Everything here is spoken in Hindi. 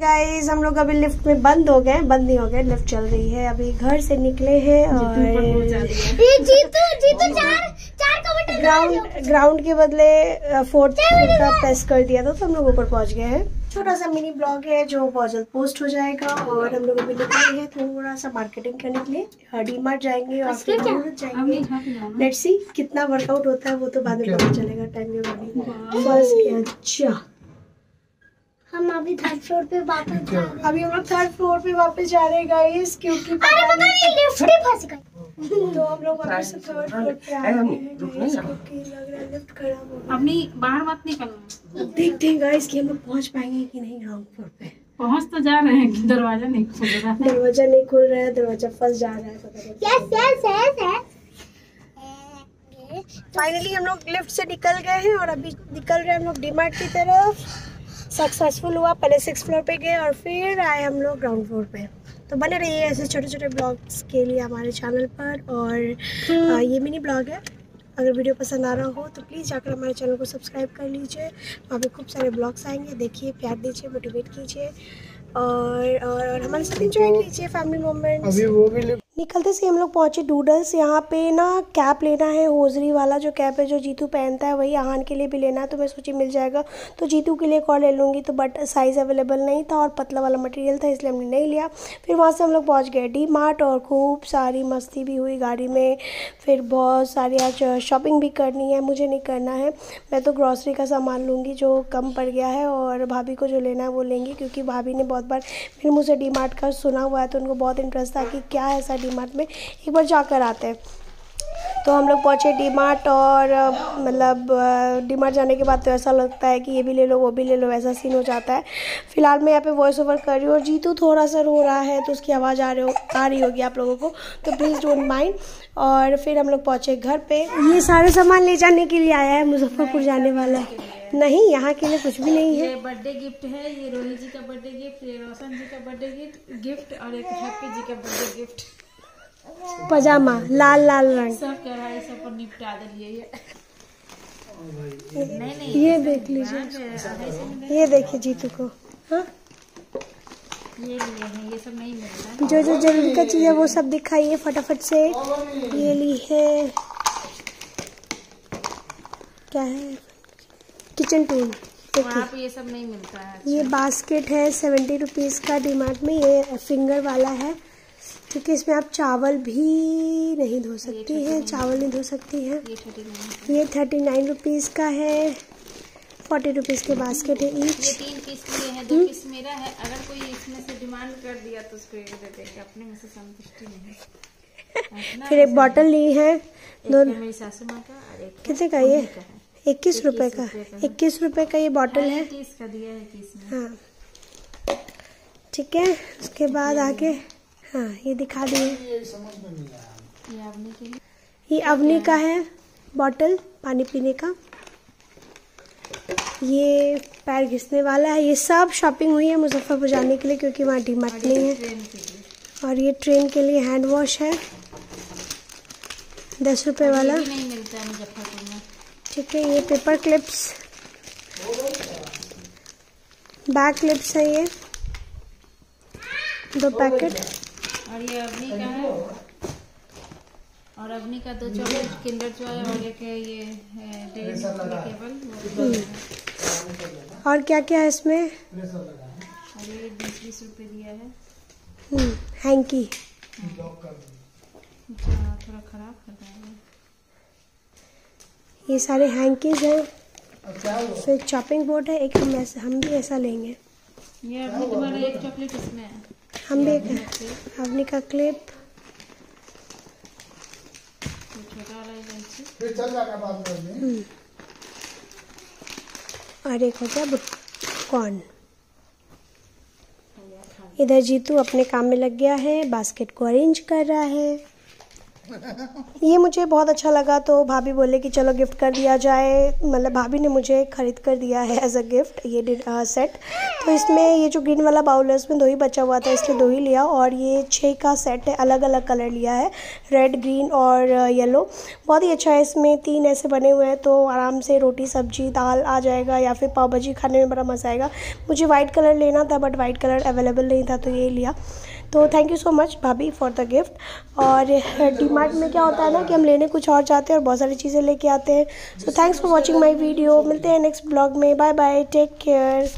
गाइस हम लोग अभी लिफ्ट में बंद हो गए बंद नहीं हो गए लिफ्ट चल रही है। अभी घर से निकले हैं और जीतू जीतू चार चार कमेंट ग्राउंड ग्राउंड के बदले फोर्थ का प्रेस कर दिया था तो हम लोग ऊपर पहुँच गए हैं। छोटा सा मिनी ब्लॉग है जो बहुत जल्द पोस्ट हो जाएगा और हम लोग अभी निकले हैं थोड़ा सा मार्केटिंग करने के लिए। डी मार्ट जाएँगे और फिर जाएँगे। लेट्स सी कितना वर्कआउट होता है वो तो बाद में पता चलेगा टाइम के अच्छा। हम अभी थर्ड फ्लोर पे वापस जा रहे हैं। अभी हम लोग थर्ड फ्लोर पे वापस जा रहे हैं गाइस क्योंकि अरे पता नहीं लिफ्ट ही फंस गई तो हम लोग वापस से थर्ड फ्लोर पे आ गए हैं क्योंकि लग रहा है लिफ्ट खराब हो अपनी बाहर मत निकलना। देखते हैं गाइस कि हम लोग पहुँच पाएँगे कि नहीं ग्राउंड फ्लोर पे। पहुँच तो जा रहे हैं कि दरवाज़ा नहीं खुल रहा है। दरवाज़ा नहीं खुल रहा है दरवाज़ा फंस जा रहा है पता नहीं। Yes yes yes yes finally हम लोग लिफ्ट से निकल गए हैं और अभी निकल रहे हैं हम लोग डीमार्ट की तरफ़। सक्सेसफुल हुआ पहले सिक्स फ्लोर पे गए और फिर आए हम लोग ग्राउंड फ्लोर पे। तो बने रहिए ऐसे छोटे छोटे ब्लॉग्स के लिए हमारे चैनल पर और आ, ये मिनी ब्लॉग है। अगर वीडियो पसंद आ रहा हो तो प्लीज़ जाकर हमारे चैनल को सब्सक्राइब कर लीजिए। वहाँ पे खूब सारे ब्लॉग्स आएँगे देखिए प्यार दीजिए मोटिवेट कीजिए और और, और हमारे साथ इंजॉय कीजिए फैमिली मोमेंट्स अभी वो भी निकलते से हम लोग पहुँचे डूडल्स। यहाँ पे ना कैप लेना है, होजरी वाला जो कैप है, जो जीतू पहनता है, वही आहान के लिए भी लेना है तो मैं सोची मिल जाएगा। तो जीतू के लिए एक और ले लूँगी तो बट साइज़ अवेलेबल नहीं था और पतला वाला मटेरियल था, इसलिए हमने नहीं लिया। फिर वहाँ से हम लोग पहुँच गए डी मार्ट और खूब सारी मस्ती भी हुई गाड़ी में। फिर बहुत सारी आज शॉपिंग भी करनी है, मुझे नहीं करना है। मैं तो ग्रॉसरी का सामान लूँगी, जो कम पड़ गया है, और भाभी को जो लेना है वो लेंगी, क्योंकि भाभी ने बहुत बार फिर मुझसे डी मार्ट का सुना हुआ है तो उनको बहुत इंटरेस्ट था कि क्या ऐसा डी मार्ट में, एक बार जाकर आते हैं। तो हम लोग पहुँचे डी मार्ट और मतलब डी मार्ट जाने के बाद तो ऐसा लगता है कि ये भी ले लो, वो भी ले लो ऐसा सीन हो जाता है। फ़िलहाल मैं यहाँ पे वॉइस ओवर कर रही हूँ और जीतू थोड़ा सा रो रहा है तो उसकी आवाज़ आ रही हो, आ रही होगी आप लोगों को। तो प्लीज़ डोंट माइंड और फिर हम लोग पहुँचे घर पे। ये सारे सामान ले जाने के लिए आया है, मुजफ्फरपुर जाने वाला। है नहीं, यहाँ के लिए कुछ भी नहीं है। बर्थडे गिफ्ट है, ये रोहित जी का बर्थडे गिफ्ट ये रोशन जी का बर्थडे गिफ्ट और एक हैप्पी जी का बर्थडे गिफ्ट पजामा लाल लाल रंग। सब सब पर निपटा ये नहीं नहीं ये देख लीजिए। ये देखिए जीतू को हाँ? ये लिए हैं ये सब नहीं मिलता जो जो ज़रूरी का चीज़ है वो सब दिखाइए फटाफट से। ये ली है। क्या है? Kitchen tool. वहाँ पे ये सब नहीं मिलता है ये बास्केट है सेवेंटी रुपीज़ का डिमांड में ये फिंगर वाला है। क्योंकि इसमें आप चावल भी नहीं धो सकती हैं चावल नहीं धो सकती हैं। ये ये थर्टी नाइन रुपीज़ का है फोर्टी रुपीज़ के बास्केट है ईच तीन पीस लिए हैं दो पीस मेरा है। अगर कोई इसमें से डिमांड कर दिया तो उसको एक दे देंगे अपने में से संतुष्टि नहीं फिर एक बॉटल ली है एक दो मेरी सासू माँ का और एक कितने का ये? इक्कीस रुपए का। इक्कीस रुपए का ये बॉटल है है। हाँ ठीक है उसके बाद आगे। हाँ ये दिखा दिए। ये आपने के लिए। ये अवनी का है बॉटल पानी पीने का। ये पैर घिसने वाला है। ये सब शॉपिंग हुई है मुजफ्फरपुर जाने के लिए क्योंकि वहाँ डी मार्ट नहीं है। और ये ट्रेन के लिए हैंड वॉश है। दस रुपए वाला। ये भी नहीं मिलता है मुजफ्फरपुर में। ठीक है ये पेपर क्लिप्स। बैक क्लिप्स है ये। दो पैकेट। और ये अवनी का है। और अवनी का दो चॉकलेट किंडर जॉय और एक है ये है केबल और क्या क्या है। इसमें? और ये बीस बीस रुपए दिया है। हम्म, हैंकी। थोड़ा खराब कर रहा है। ये सारे हैंकीज हैं। फिर चॉपिंग बोर्ड है एक हम ऐसा हम भी ऐसा लेंगे। ये अभी तुम्हारा एक चॉकलेट इसमें है। हम भी हमने का क्लिप तो छोटा वाला इलायची फिर चल जाएगा बाद में और एक हो गया कॉर्न इधर जीतू अपने काम में लग गया है बास्केट को अरेंज कर रहा है। ये मुझे बहुत अच्छा लगा तो भाभी बोले कि चलो गिफ्ट कर दिया जाए। मतलब भाभी ने मुझे ख़रीद कर दिया है एज अ गिफ्ट ये सेट तो इसमें ये जो ग्रीन वाला बाउल है, उसमें दो ही बचा हुआ था इसलिए दो ही लिया, और ये छः का सेट है अलग अलग कलर लिया है रेड ग्रीन और येलो बहुत ही अच्छा है इसमें, तीन ऐसे बने हुए हैं तो आराम से रोटी, सब्ज़ी, दाल आ जाएगा, या फिर पाव भाजी खाने में बड़ा मज़ा आएगा। मुझे वाइट कलर लेना था बट वाइट कलर अवेलेबल नहीं था तो ये लिया। तो थैंक यू सो मच भाभी फॉर द गिफ्ट और डी मार्ट में क्या होता है ना कि हम लेने कुछ और जाते हैं और बहुत सारी चीज़ें लेके आते हैं. So thanks for watching my video मिलते हैं नेक्स्ट ब्लॉग में. Bye bye take care